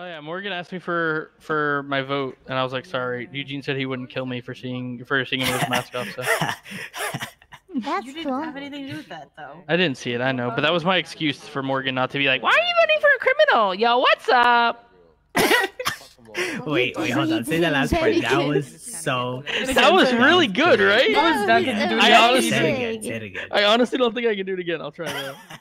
Oh yeah, Morgan asked me for for my vote, and I was like, sorry. Eugene said he wouldn't kill me for seeing for seeing him with his mask off. So That's you didn't cool. have anything to do with that, though. I didn't see it. I know, but that was my excuse for Morgan not to be like, why are you voting for a criminal? Yo, what's up? Wait, wait, hold on. Say that last part. That was so. That was really good, right? That was- that was didn't I honestly- Say it again. Say it again. I honestly don't think I can do it again. I'll try that.